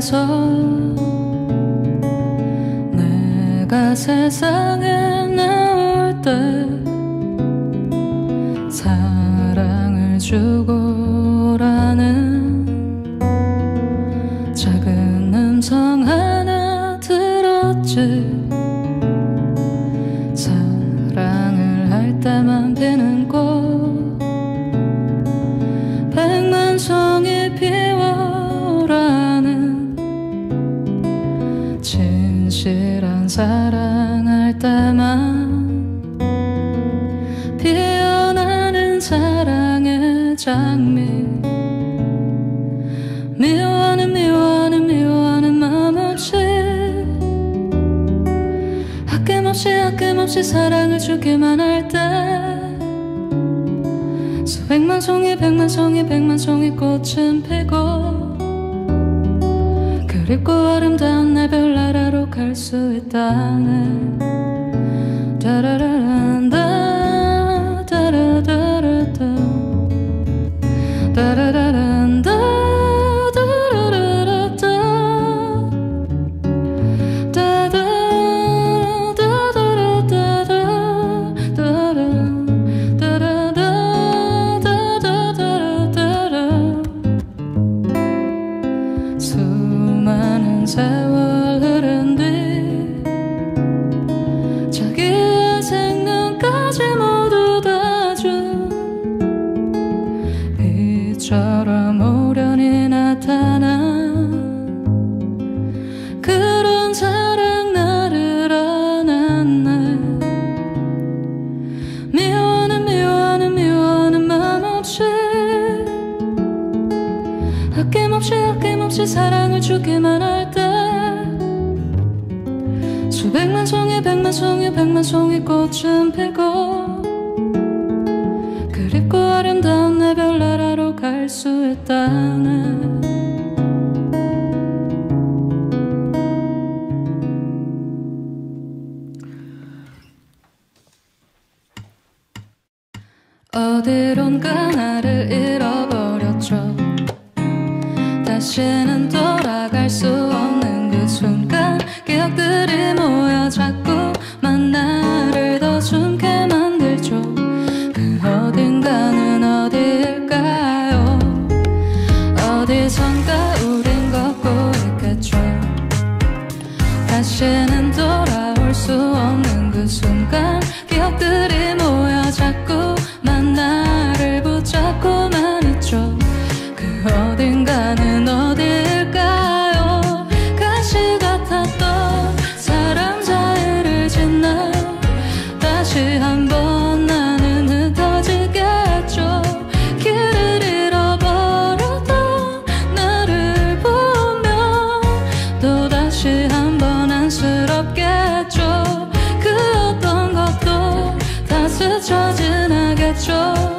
가서 내가 세상에 나올 때 사랑을 주고라는 작은 음성 하나 들었지 사랑할 때만 피어나는 사랑의 장미. 미워하는 미워하는 미워하는 마음 없이 아낌없이 아낌없이 사랑을 주기만 할 때 수백만 송이 백만 송이 백만 송이 꽃은 피고 그립고 아름다운 갈 수 있다네 아낌없이 아낌없이 사랑을 주기만 할 때. 수백만 송이 백만 송이 백만 송이 꽃은 피고 그립고 아름다운 내 별나라로 갈 수 있다네 어디론가 나를 잃 어디 지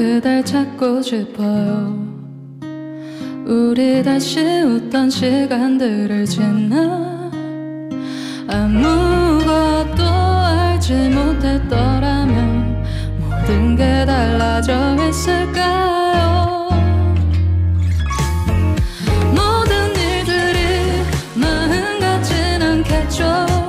그댈 찾고 싶어요. 우리 다시 웃던 시간들을 지나? 아무것도 알지 못했더라면 모든 게 달라져 있을까 모든 일들이 마음 같진 않겠죠.